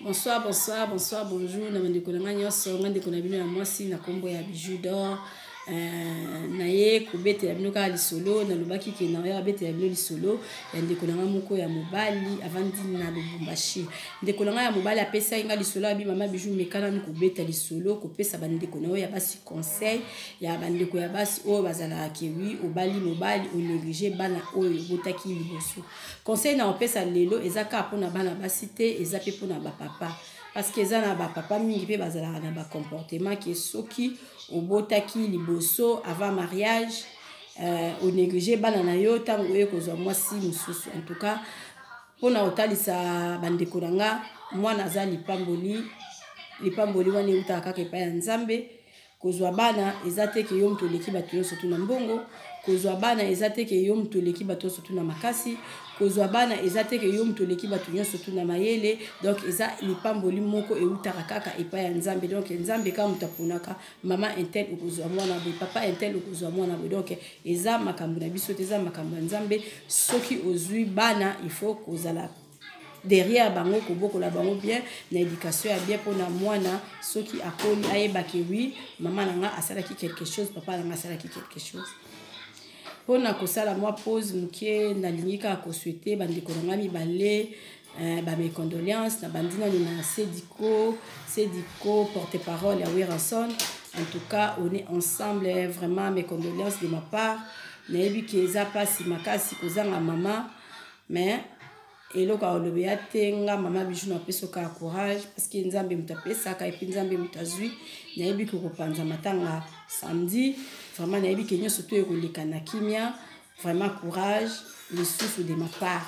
Bonsoir, bonsoir, bonsoir, bonjour na bandeko na ngai nyonso, ngai ndeko na bino ya mwasi na nkombo ya Bijou d'Or. Euh, naye kobetela bino kaka lisolo nalobaki ke naoya abetela bino lisolo ya ndeko na ngai moko ya mobali avandi na lubumbashi ndeko na ngai ya mobali apesaki ngai lisolo abi mama biju mekanani kobeta lisolo kopesa bandeko na yo ya basi conseil ya bandeko ya basi oyo bazalaka kewi obali mobali oneglige bana oyo obotaki liboso Conseil na opesa lelo eza kaka pona bana basi te eza pe pona ba papa parce que eza na ba papa mingi pe bazalaka na ba comportement ke soki obotaki liboso avant mariage euh, au négliger bana na yo tango oye kozwa mwasi mosusu en tout cas pona kotalisa bandeko na nga mwana aza lipamboli lipamboli wana eutaka kaka epai ya nzambe kozwa bana eza te ke yo moto oleki bato nyonso tu na mbongo kozwa bana eza te ke yo moto oleki bato nyonso tu na makasi kozwa bana eza te ke yo moto oleki bato nyonso tu na mayele donc eza lipamboli moko eutaka kaka epai ya nzambe donc nzambe kaka moto aponaka mama intel okozwa mwana boye papa intel okozwa mwana boye donc eza makambo na biso te eza makambo ya nzambe soki ozwi bana il faut kozala derrière bango kobokola bango bien na éducation ya bien mpona mwana soki akoli ayeba ke wi mama na nga asalaki quelque chose papa na nga asalaki quelque chose mpona kosala mwa pose moke nalingi kaka kosuete bandeko na nga mibale eh, ba mes condoléances na bandi nani na sedico sedico porte parole ya werrason en tout cas on est ensemble eh, vraiment mes condoléances de ma part nayebi ke eza mpasi makasi kozanga mama mais eloko alobi ya te nga mama biju napesi oka ya courage parceke nzambe moto apesaka epuis nzambe moto azwi nayebi ke kopanza matanga samedi vraiment nayebi ke nyonso to ekoleka na kimia vraiment courage lisusu de ma part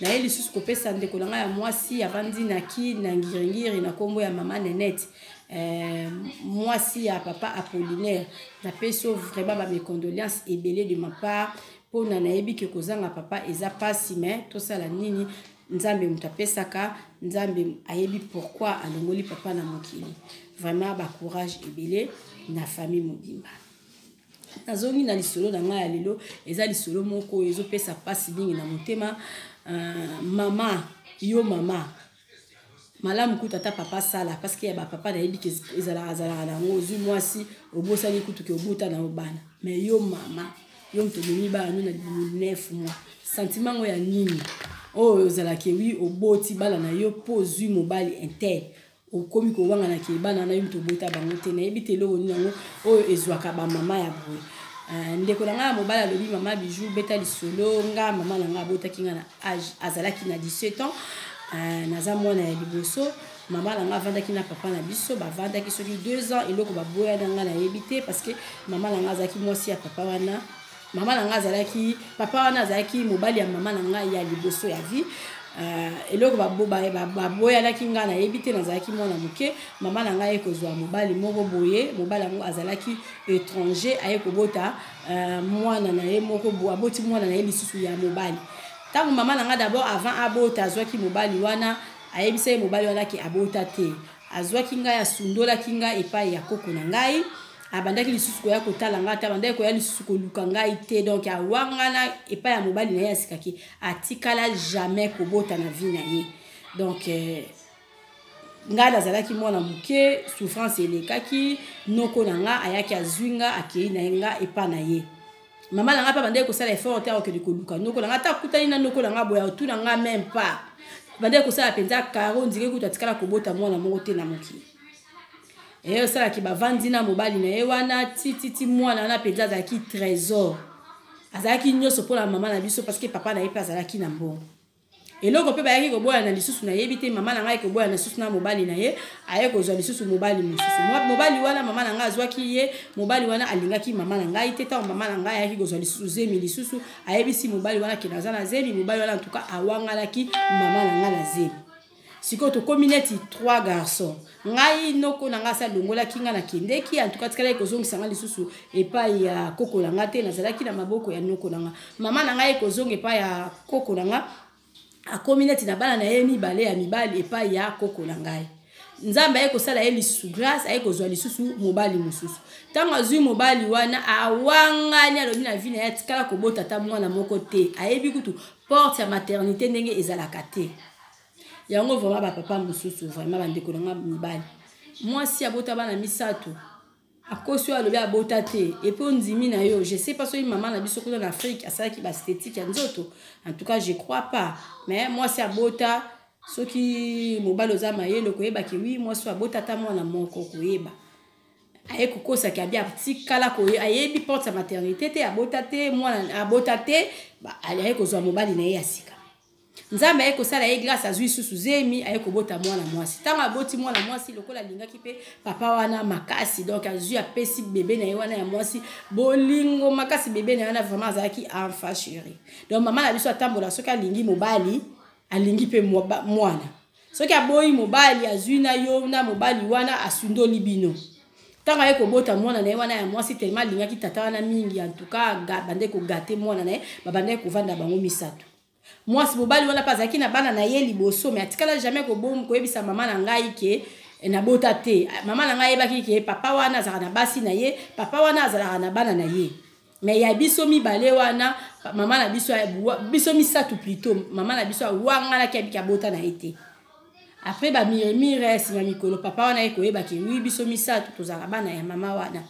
naye lisusu kopesa ndeko na ngai ya mwasi avandi na ki na ngiringiri na nkombo ya mama nenete Euh, mwasi ya papa apollinaire napesi yo vraiment bamecondoléance ebele de ma part pona nayebi ke kozanga papa eza pasi mais tosala nini nzambe moto apesaka nzambe ayebi pourkui alongoli papa na mokili vraiment bacourage ebele na famille mobimba nazongi na lisolo na ngai ya lelo eza lisolo moko oyo ezopesa mpasi mingi na motema uh, mama yo mama malamu kutu ata papa asala parceke ya bapapa nayebi ke ezalaka azalaka na yango ozwi mwasi obosani kutu ke obota na yo bana me yo mama yo moto obomi bana no na nef mwa sentiment yango ya nini oyo oh, ozalaka ewi oboti bana na yo mpo ozwi mobali inter okomi kowangana ke bana na yo moto obota bango te nayebi te eloko nini yango oyo ezwaka bamama ya boye eh, ndeko na ngai ya mobali alobi mama bijou beta lisolo nga mama na ngai abotaki ngai na age azalaki na 17 ans euh, naza mwana ya liboso mama na ngai avandaki na papa na biso bavandaki soki deux ans eloko baboya na ngai nayebi te parce que mama na ngai azalaki mwasi ya papa wana mama na ngai azalaki papa wana azalaki mobali ya mama na ngai ya liboso ya vie Euh, eloko baboyanaki ngai nayebi te nazalaki mwana moke mama na ngai aye kozwa mobali moko boye mobali yango azalaki étranger aye kobota uh, mwana na ye moko bo aboti mwana na ye lisusu ya mobali ntango mama na ngai dabord avant abota azwaki mobali wana ayebisa ye mobali wana ke abota te azwaki ngai asundolaki ngai epai ya koko na ngai abandaki lisusu koya kotala ngai te abandaki koya lisusu koluka ngai te donk awangana epai ya mobali na ye asikaki atikala jamais kobota na vie na ye donk euh, ngai nazalaki mwana moke souffrance elekaki noko na nga ayaki azwi nga akei na ye nga epa na ye mama na nga mpe abandaki kosala effort te akokende koluka noko na nga ata akutani na noko na nga boye otuna nga meme pas bandaki kosala mpenza karo ndike kutu atikala kobota mwana moko te na mokili eye osalaki bavandi na mobali na ye wana tititi mwana wana mpenza azalaki trésor azalaki nyonso mpo na mama na biso parce que papa na ye mpe azalaki na mbongo eloko mpe bayaki koboyana lisusu nayebi te mama na ngai koboyana lisusu na mobali na ye aye kozwa lisusu mobali mosusu mobali wana mama na ngai azwaki ye mobali wana alingaki mama na ngai te ntango mama na ngai ayaki kozwa lisusu zemi lisusu ayebisi mobali wana kena aza na zemi mobali wana antuka awanganaki mama na ngai na zemi sikoyo tokomi neti trois garçon ngai noko na ngai asi alongolaki ngai nakendeki antuka tikalaki kozongisa ngai lisusu epai ya koko na ngai te nazalaki na maboko ya noko na ngai mama na ngai ekozonga epai ya koko na ngai akomi neti na bana na ye mibale ya mibali epai ya koko na ngai nzambe aye kosala ye lisusu grâce aye kozwa lisusu mobali mosusu ntango azwi mobali wana awangani alobi na vi na ye atikala kobota ata mwana moko te ayebi kutu porte ya maternité ndenge ezalaka te yango vraiment bapapa mosusu vraiment bandeko na nga mibali mwasi abota bana misato akosi oyo alobi abota te epuis ondimi na yo je sais pas soki mama na biso kuna na afrique asalaki baesthetique ya nzoto en tout cas je crois pas mais mwasi abota soki mobali oza mayele okoyebaki wi mwasi oyo abota ata mwana moko koyeba aye kokosaki abi atikala koye ayebi porte ya maternité te abota te mwana abota te aye kozwa mobali na ye ya sika nzambe aye kosala ye glace azwi lisusu zemi aye kobota mwana mwasi ntango aboti mwana mwasi lokola alingaki mpe papa wana makasi donc azwi apesi bebe na ye wana ya mwasi bolingo makasi bebe na ye wana vraiment azalaki enfa chéri donc mama na biso atambola soki alingi mobali alingi mpe mwana soki aboyi mobali azwi na yo na mobali wana asundoli bino ntango aye kobota mwana na ye wana ya mwasi telema alingaki tata wana mingi antuka bande kogate mwana na ye babandaki kovanda bango misato mwasi mobali wana mpe azalaki na bana na ye liboso me atikala jamais kobom koyebisa mama na ngai ke eh, nabota te mama na ngai ayebaki ke papa wana azalaka na basi na ye papa wana azalaka na bana na ye me ya biso mibale wana mama na biso biso misato plutot mama na biso awanganaki abiki abota na ye te après ba miremire ya nsima mikolo papa wana ye koyeba ke wi biso misato tozalaka bana ya mama wana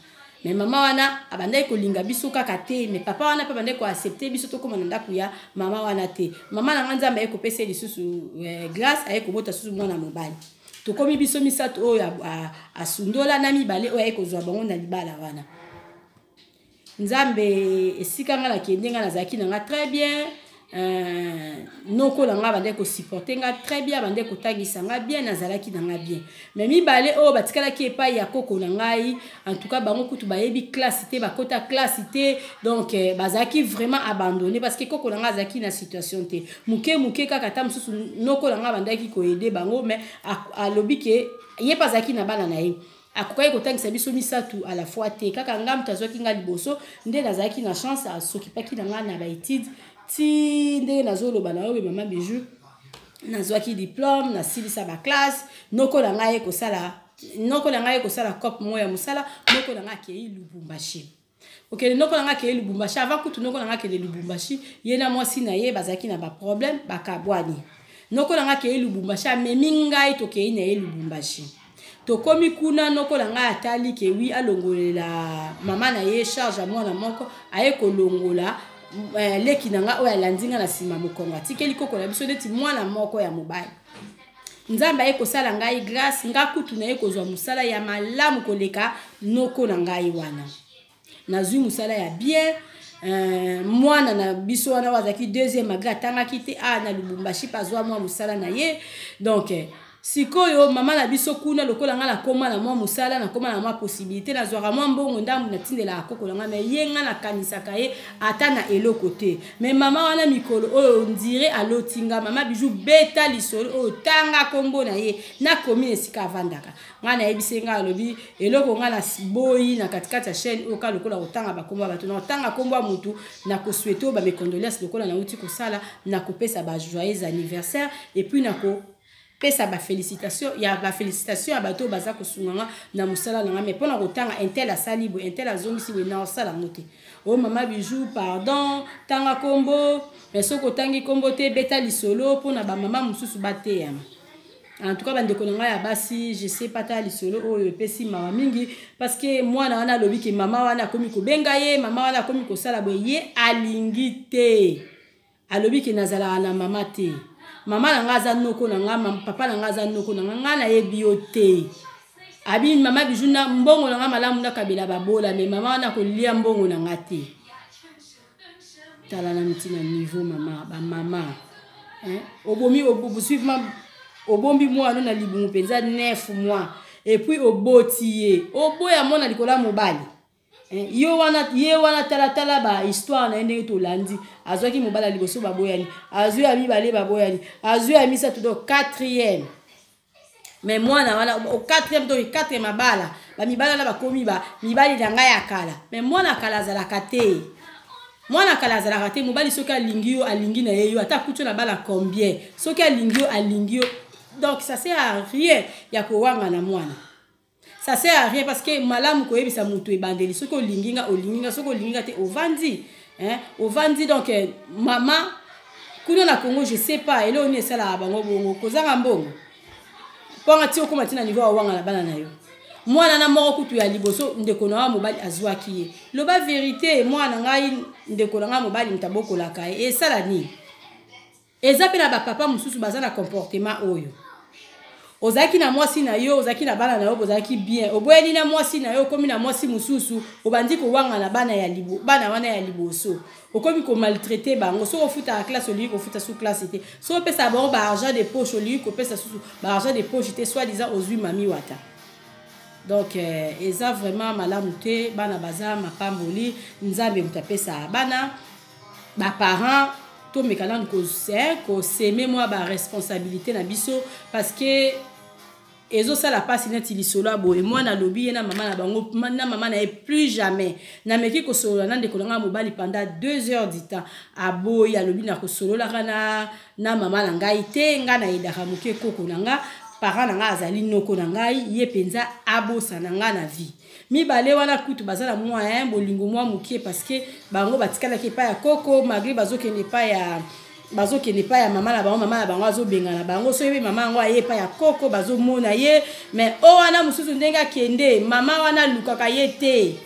me mama wana abandaki kolinga biso kaka te me papa wana mpe abandaki koaccepte biso tokóma na ndako ya mama wana te mama na ngai nzambe aye kopesa ye lisusu eh, grâce aye kobota susu mwana mobali tokomi biso misato oyo asundola na mibale oyo aye kozwa bango na libala wana nzambe esika nga nakende nga nazalaki na nga très bien euh, noko na nga bandaki kosupporte nga très bien bandaki kotangisa nga bien nazalaki na nga bien mais mibale oyo oh, batikalaki epai ya koko na ngai en tout cas bango kutu bayebi classe te bakota classe te donc euh, bazalaki vraiment abandonné parce que koko na nga azalaki na situation te moke moke kaka ata mosusu noko na nga bandaki koyede bango mais alobi ke ye mpe azalaki na bana na ye Akokaki kotangisa biso misato à la fois te. Kaka nga moto azwaki nga liboso nde nazalaki na chance asokipaki na nga na ba études ti ndenge nazoloba na oyo mama bijou nazwaki diplôme nasilisa ba classe noko na ngai ekosala noko na ngai ekosala cope moko ya mosala noko na ngai akei lubumbashi okende noko na ngai akeye lubumbashi ava kutu noko na ngai akende lubumbashi ye na mwasi na ye bazalaki na baproblème bakabwani noko na ngai akeye lubumbashi amemi ngai tokei na ye lubumbashi tokomi kuna noko na ngai atali ke wi alongolela mama na ye charge ya mwana moko aye kolongola eh, leki na ngai oyo alandi ngai na nsima mokongo atikeli koko na biso neti mwana moko ya mobali nzambe aye kosala ngai grace nga kutu naye kozwa mosala ya malamu koleka noko na ngai wana nazwi mosala ya bien Uh, mwana na biso wana oyo azalaki deuxième malgré atangaki te a ah, na lubumbashi mpe azwa mwa mosala na ye donc eh, sikoyo mama na biso kuna lokola ngai nakoma na mwa mosala nakoma na mwa possibilité nazwaka mwa mbongo ndambo natindelaka koko na ngai me ye ngai nakanisaka ye ata na eloko te me mama wana mikolo oyo ondire aloti nga mama biju beta lisolo oyo tanga nkombo na ye nakomi na esika avandaka ngai nayebisi ngai alobi eloko ngai na boyi na katikati ya chaîne oyo ka lokola kotanga bakombo ya bato na kotanga nkombo ya motu na koswete oyo bamecondoleance lokola nauti kosala na kopesa bajoyeux anniversaire epuis na ko pesa ba felicitation ya ba felicitation ya bato baza kosunga nga na musala na nga mais pona kotanga intel asali bo intel azongisi bo na osala mote o oh, mama bijou pardon tanga kombo mais soki otangi kombo te beta lisolo pona ba mama mosusu bateyama en tout cas bandeko na ngai ya basi je sais pas ta lisolo oyo epesi mawa mingi parce que mwana wana alobi ke mama wana akomi kobenga ye mama wana akomi kosala boye ye alingi te alobi ke nazalaka na mama te mama na ngai aza noko na ngai papa na ngai aza noko na ngai ngai nayebi yo te abi mama biju na mbongo na ngai malamu nakabela babola me mama wana kolia mbongo na ngai te tala nanu ntina niveau mama bamama obomi osuivi ma obombi mwana na libumu mpenza 9 mois epuis oboti ye oboya mwana likolo ya mobali Eh, yo wana ye wana talatala ba histoire na ye ndenge tolandi azwaki mobali ya liboso baboyani azwi ya mibale baboyani azwi ya misato to quatrième mais mwana wana au quatrième to quatrième abala bamibali wana bakomi ba mibali na ngai ya kala mais mwana kala azalaka te mwana kala azalaka te mobali soki alingi yo alingi na ye yo ata akuti yo na bala combien soki alingi yo alingi yo donc ça sert à rien ya kowangana mwana ça sert à rien parce que malamu koyebisa moto ebandeli soki olingi nga olingi nga soki olingi nga te ovandi hein? ovandi donc eh, mama kuna na congo je sais pas eloko nini esalaka bango bongo kozanga mbongo mpo anga ti okóma ti na niveau ya wanga na bana na yo mwana na moko kutu ya liboso ndeko na ngai mobali azwaki ye loba verité mwana na ngai ndeko na ngai mobali moto abokolaka ye esala nini eza pe na ba papa mususu baza na comportement oyo ozalaki na mwasi na yo ozalaki na bana na yo bozalaki bien oboyani na mwasi na yo okomi na mwasi mosusu obandi kowangana bana ya libo, bana wana ya liboso okomi komaltraite bango soki ofutaka classe olingi kofuta su classe te soki opesaka bango baargent de poche olingi kopesa susu baargent de poche te soit disant ozwi mami wata donc euh, eza vraiment malamu te bana baza mapamboli nzambe moto apesaka bana baparent tomeka nanu koseme eh, mwa baresponsabilité na biso parce que ezosala mpasi neti lisolo ya boye mwana alobi ye na mama na bango na mama na ye plus jamais nameki kosolola na ndeko na ngai mobali pendant deux heures du temps aboyi alobi na kosololaka na, na mama na ngai te ngai nayedaka moke koko na ngai parent na ngai azali noko na ngai ye mpenza abosana ngai na vie mibale wana kutu baza na mwa eh, bolingo mwa moke parceke bango batikalaki epai ya koko malgre bazokende epai ya bazokende epai ya mama na bango mama na bango azobengana bango soki mama yango aye epai ya koko bazomona ye mais o wana mosusu ndenge akende mama wana alukaka ye te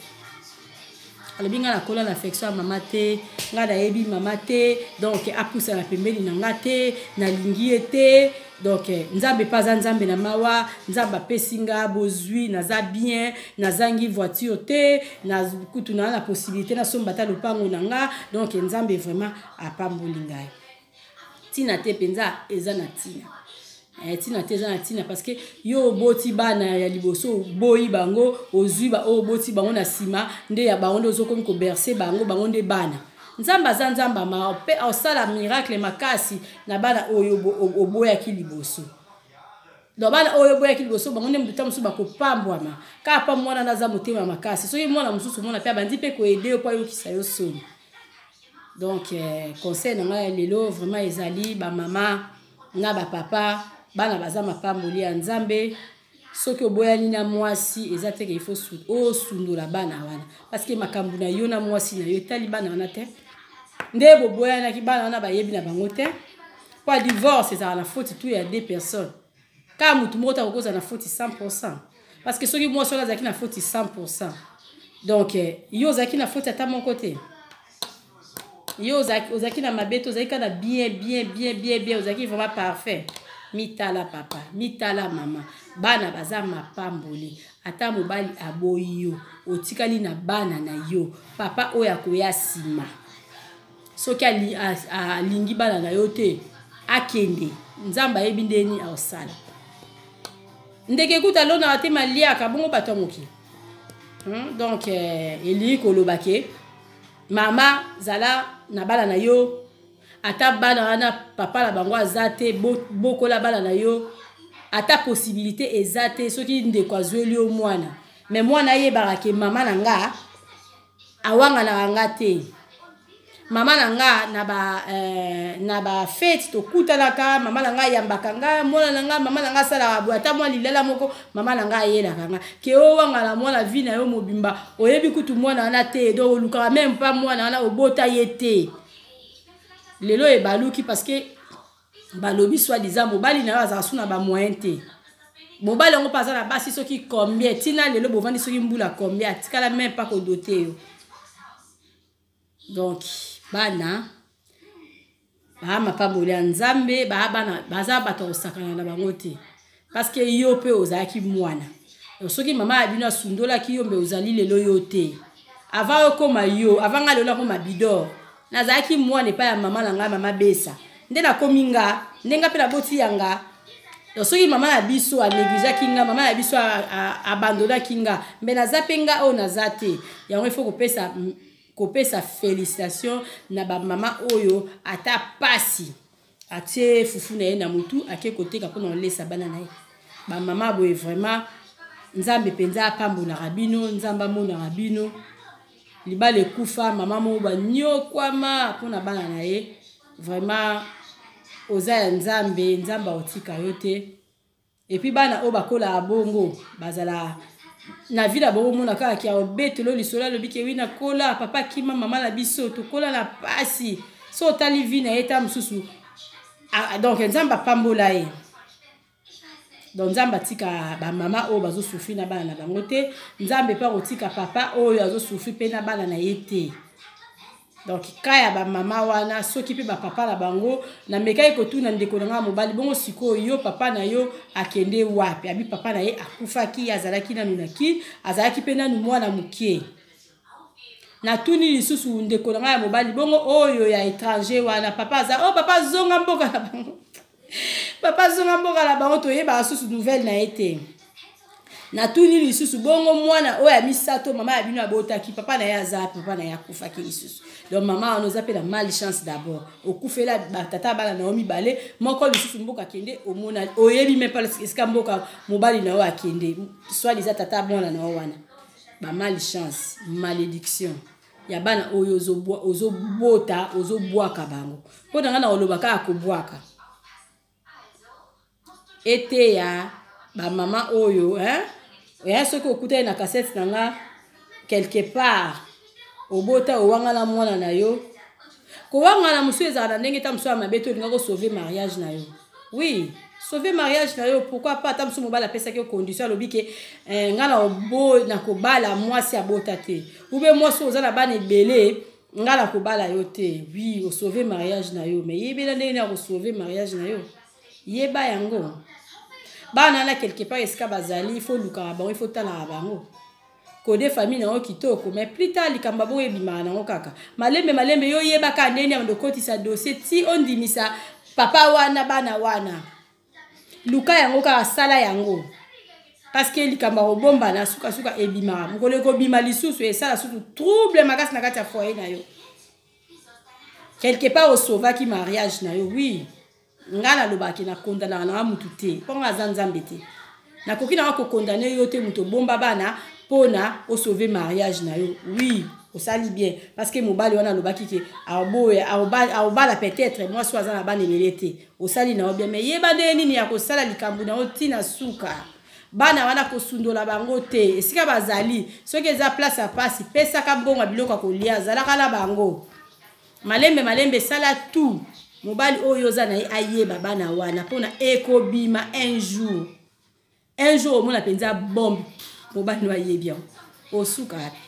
alobi ngai nakola na affection ya mama te ngai nayebi mama te donc apusa na pembeni na ngai te nalingi ye te donc eh, nzambe mpe aza nzambe na mawa nzambe apesi nga bozwi naza bien nazangi voiture te na kutu naa na possibilité nasomba ata lopango na nga donc eh, nzambe vraiment apamboli ngai ntina te mpenza eza na ntina eh, ntina te eza na ntina parce que yo oboti bana ya liboso oboyi bango ozwi baoyo oboti bango na nsima nde ya bango nde ozokomi koberse bango bango nde bana nzambe aza nzambe ama mpe osala miracle makasi na bana oyo oboyaki liboso donc bana oyo oboyaki liboso bango nde motuta mosusu bakopambwama kaka mpa mwana na aza motema makasi soki mwana mosusu mwana mpe abandi mpe koede yo mpo ayokisa yo soni donc euh, conseil na ngai ya lelo vraiment ezali bamama na bapapa bana baza mapamboli ya nzambe soki oboyani na mwasi eza teke ifo osundola bana wana parceke makambo na yo na mwasi na yo etali bana wana te nde boboyanaki bana wana bayebi na bango te mpo divorce ezala na foti tu ya deux personnes Kaka mutu moko te akoki kozala na foti 100%. Parce que soki mwasi wana azalaki na foti 100%. Donc eh, yo ozalaki na foti ata moko te. Yo ozalaki ozalaki na mabe te, ozalaki kaka na bien bien bien bien bien, ozalaki vraiment parfait. Mitala papa, mitala mama. Bana baza mapamboli. Ata mobali aboyi yo, otikali na bana na yo. Papa oyo akoya sima. soki alingi bana na yo te akende nzambe ayebi nde nini akosala ndeke kuta alonaka te maliaka bongo bato ya mokili hmm? donc eh, elingi koloba ke mama zala na bana na yo ata bana wana papa na bango aza te bokola bana na yo ata posibilité eza te soki ndeko azweli yo mwana me mwana ayebaka ke mama na nga awanganaka nga te mama na nga na ba euh, na ba fete tokutanaka mama na nga ayambaka nga mwana na nga mama na nga asalaka boye ata mwa lilala moko mama na nga ayelaka nga ke owangana mwana vi na yo mobimba oyebi kutu mwana wana te donc olukaka meme mpa mwana wana obota ye te lelo ebaluki parce que balobi soit disant mobali na yo azala su na bamoyen te mobali yango mpe aza na basi soki combien ntina lelo bovandi soki mbula combien atikala meme mpa kodote yo donc bana baa mapamboli ya nzambe baa bana baza bato ya kosakana na bango te parce que yo mpe ozalaki mwana soki mama ya bino asundolaki yo mbe ozali lelo yo te avant okoma yo avant ngai lelo nakoma bidor nazalaki mwana epai ya mama na ngai mama besa nde nakomi nga nde nga mpe naboti ya nga donc soki mama na biso anegligeaki nga mama na biso abandonaki nga mbe naza mpe nga oyo naza te yango ifo kopesa kopesa félicitation na bamama oyo ata pasi atie fufu na ye na motu ake koteka mpona kolesa bana na ye bamama boye vraiment nzambe mpenza apambolaka bino nzambe amonaka bino libala ekufa mama moko banyokwama mpona bana na ye vraiment oza ya nzambe nzambe akotika yo te Et puis bana oyo bakola abongo bazala na vie na bongo mona kaka kia obetelo lisolo alobi ke wi nakola papa akima mama na biso tokola na pasi so otali vie na ye ta mosusu donc nzambe apambola ye donc nzambe atika bamama oyo bazosufri na bana na bango te nzambe mpe akotika papa oyo azosufri mpe na bana na ye te donc ka ya bamama wana soki mpe bapapa na bango namekaki kotuna ndeko na ngai ya mobali bongo sikoyo yo papa na yo akende wapi abi papa na ye akufaki azalaki nanu na ki azalaki mpe nanu mwana mokie natuni lisusu ndeko na ngai ya mobali bongo oyo ya étranger wana papa aza oyo oh, papa azonga mboka na bango papa zonga mboka na bango toyebaka susu nouvelle na ye te natuni lisusu bongo mwana oyo ya misato mama ya bino abotaki papa na ye aza papa na ye akufaki lisusu donc mama wana oza mpe na mal chance d'abord okufela batata bana na yo mibale moko lisusu mboka akende omona oyebi me esika mboka mobali na yo akende swadi eza tata mwana na yo wana bamal chance malédiction ya bana oyo ozobota ozobwaka bango mpo na ngai na koloba kaka kobwaka eteya bamama oyo ya soki okutani na kasete na nga quelque part obota owangana mwana na yo kowangana mosusu ezala na ndenge ta mosusu ya mabe to olinga kosauve mariage na yo oui sauve mariage na yo pourquoi pas ata mosusu mobali apesaki yo condition alobi ke eh, ngai naobo na kobala mwasi abota te ube mwasi oza na bana ebele ngai na kobala yo te oui osauve mariage na yo mais yebela ndenge na kosauve mariage na yo yeba yango bana na quelque part esika bazali ifo olukaka bango ifo otalaka bango kode famille na yo kitoko mais plus tard likambo abongo ebimaka nango kaka malembe malembe yo oyebaka ndenge ya bandokotisa dossier ti ondimisa papa wana bana wana luka yango kaka sala yango parceke likambo ya kobombana sukasuka ebimaka mokolo ekobima lisusu esala susu trouble makasi na kati ya foye na yo quelque part osovaki mariage na yo wi oui. ngai nalobaka ke nakondanaka nanga motu te mpo ngai aza nzambe te nakoki nanga kokondane yo te moto obomba bana mpona osauve mariage na yo wi osali bien parce que mobali wana alobaki ke aoboya aobala peut-être mwasi oyo aza na bana ebele te osali na yo bien mais yeba ndenge nini ya kosala likambo na yo ntina suka bana wana kosundola bango te esika bazali soki eza place ya mpasi pesaka mbongo ya biloko ya kolia zalaka na bango malembe malembe sala tout mobali oyo oza na ye ayeba bana wana mpona ekobima un jour un jour omona mpenza bombe mobali no ayebi yango osuka wapi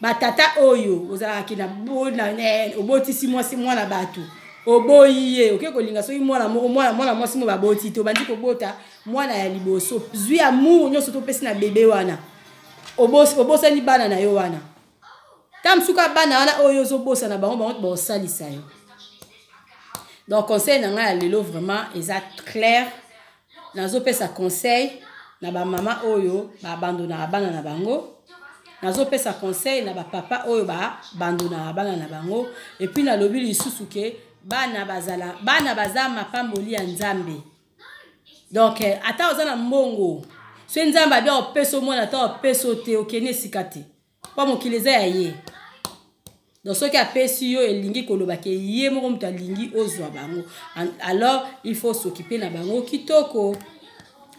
batata oyo ozalaki na bona eh, obotisi mwasi mwana bato oboyi ye oke kolinga soki mwana moko mwana mwana mwasi mo baboti te obandi kobota mwana ya liboso zwi amour nyonso topesi na bebe wana obosani bana na yo wana ntango mosusu kaka bana wana oyo ozobosana bango bango bakosalisa yo donc conseil na ngai ya lelo vraiment eza claire nazopesa conseil na bamama oyo baabandonaka bana na bango nazopesa conseil na bapapa oyo baabandonaka bana na bango epuis nalobi lisusu ke bana bazala bana baza mapamboli ya nzambe donc eh, ata oza na mbongo soki nzambe abi akopesa omona ata opesa o te okende esika te mpo mokili eza ya ye donc soki apesi yo elingi koloba ke ye moko moto alingi ozwa bango alors il faut s'occupe na bango kitoko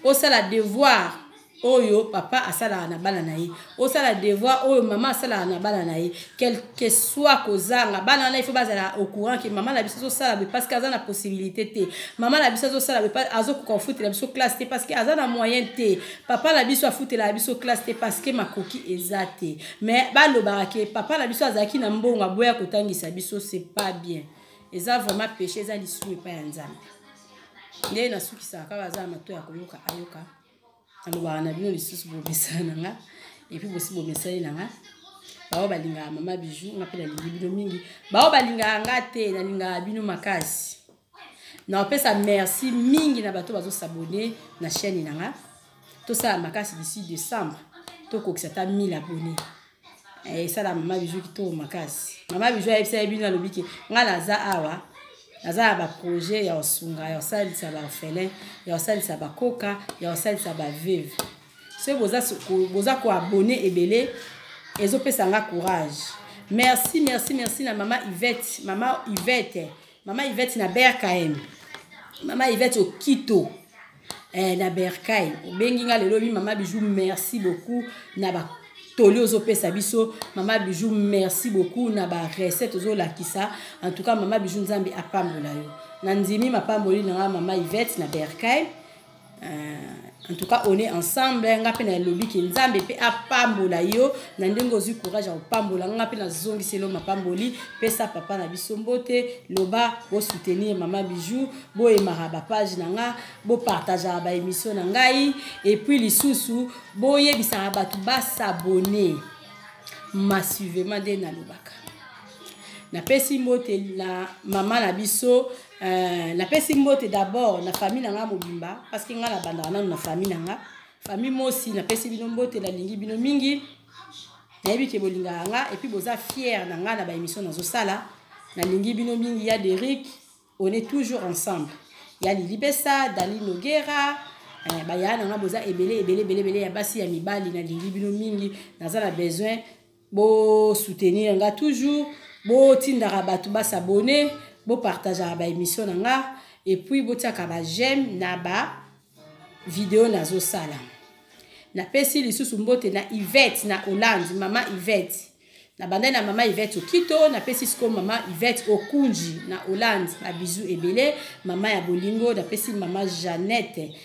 osala devoir oyo papa asalaka na bana na ye osala devoir oyo mama asalaka na bana na ye quelque soit kozanga bana wana ifo bazala au courant ke mama na biso azosala boye parce que aza na possibilité te mama na biso azosala boye azokoka kofutela biso classe te parce que aza na moyen te papa na biso afutelaka biso classe te parce que makoki eza te mais balobaka ke papa na biso azalaki na mbongo aboya kotangisa biso c'est pas bien eza vraiment péché eza lisumu epai ya nzambe nde nasukisaka kaka aza na mato ya koyoka ayoka alobaka na bino lisusu bomesana na nga epuis bosi bomesani na nga baoyo balingaka mama bijou nga mpe nalingi bino mingi baoyo balingaka nga te nalingaka bino makasi naopesa merci mingi na bato bazosabone na chaîne na nga tosala makasi d'ici décembre tokokisa ata 1000 abonne eh, esala mama bizu kitoko makasi mama bizu ayebisa ye bino alobi ke ngai naza awa naza na baprojet ya kosunga ya kosalisa baorphelin ya kosalisa bakoka ya kosalisa baveve soki boza koabone ebele ezopesa nga courage merci merci merci na mama ivete mama ivete Mama Yvette na Berkaem. Mama Yvette Okito. Eh, na Berkaem. Obengi nga lelo bi mama bijou merci beaucoup na ba toli ozopesa biso mama bijou merci beaucoup na ba recette ozolakisa en tout cas mama bijou nzambe apambola yo nandimi mapamboli na nga mama Yvette na Berkaem en tout cas on est ensemble nga mpe nalobi ke nzambe mpe apambola yo na ndenge ozwi courage ya kopambola nga mpe nazongiselo mapamboli pesa papa na biso mbote loba bosoutenir mama bijou boyemaka bapage na nga bopartageaka baémission na ngai epuis lisusu boyebisaka bato basabone massivement nde nalobaka napesi mbote na mama na biso Euh, napesi mbote d'abord na famille na ngai mobimba parce que ngai nabandaka nanu na famille na ngai famille mosi napesi bino mbote nalingi bino mingi nayebi ke bolingaka nga epuis boza fiere na ngai na baémission nazosala nalingi bino mingi ya deric on est toujours ensemble ya lili besa dali nogera eh, bayaya na ngai boza ebele ebele ebele ebele ya basi ya mibali nalingi bino mingi naza na besoin bo soutenir nga toujours bo tindaka bato ba s'abonner bo partageaka ba émission na nga et puis botiaka ba j'aime na ba video nazosala napesi lisusu mbote na ivette na hollande mama ivette nabandai na mama ivette okito napesi sikoyo mama ivette okunji na hollande babizu ebele mama ya bolingo napesi mama jeannette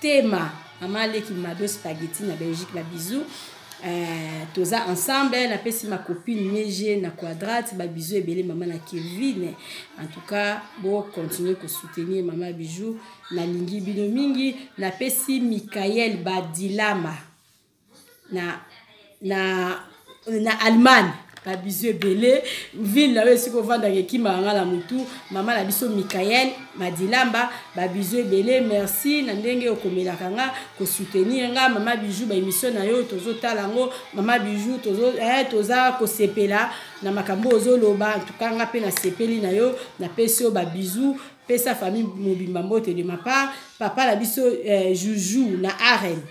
Tema, maman Leki Mado Spaghetti na Belgique, ba bisous. Euh, toza ensemble napesi ma copine mege na quadrate babizu ebele mama na kevine en tout cas bocontinue kosoutenir mama bijou nalingi bino mingi napesi mikael badilama na na na allemagne babizu ebele ville na oyo esika ovandaka ekimaka nga na motu mama na biso mikael madilamba babizu ebele merci na ndenge okomelaka nga kosoutenir nga mama biju baemission na yo tozotala yango mama biju tozo, eh, toza kosepela na makambo oyo ozoloba antuka nga mpe nasepeli na yo napesi yo babizu pesa famille mobimba mbote de ma part papa na biso eh, juju na arene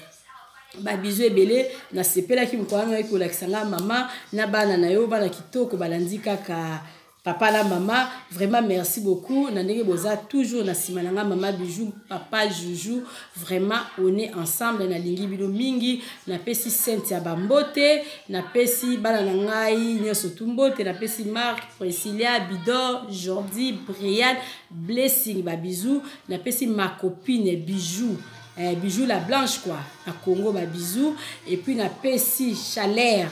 babizu ebele nasepelaki mokolo wana oye kolakisa ngai mama na bana na yo bana kitoko balandi kaka papa na mama vraiment merci beaucoup na ndenge boza toujours na nsima na ngai mama bijou papa juju vraiment one ensemble nalingi bino mingi napesi sainte ya bambote napesi bana na ngai nyonso tu mbote napesi mark presilia bidor jordi brian blessing babizou napesi ma copine bijou eh, bijou la blanche quoi na congo ba bisou et puis na pesi chaleur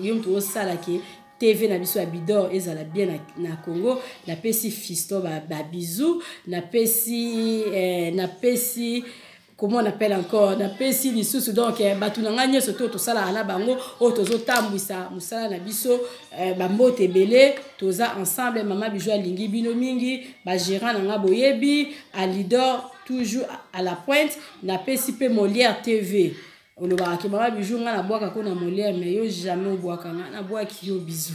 yo moto osala ke tv na biso ya bidor ezala bien na, na congo napesi fisto babizou napesi eh, napesi comment on appelle encore napesi lisusu donc eh, bato na ngai nyonso to tosalaka na bango oyo tozotambwisa mosala na biso eh, bambote ebele toza ensemble mama bijo alingi bino mingi bagérant na ngai boyebi alidor toujours à la pointe napesi mpe molière tv olobaka ke mama bijou ngai nabwaka ko na molière mais yo jamais obwaka ngai nabwaki yo bizu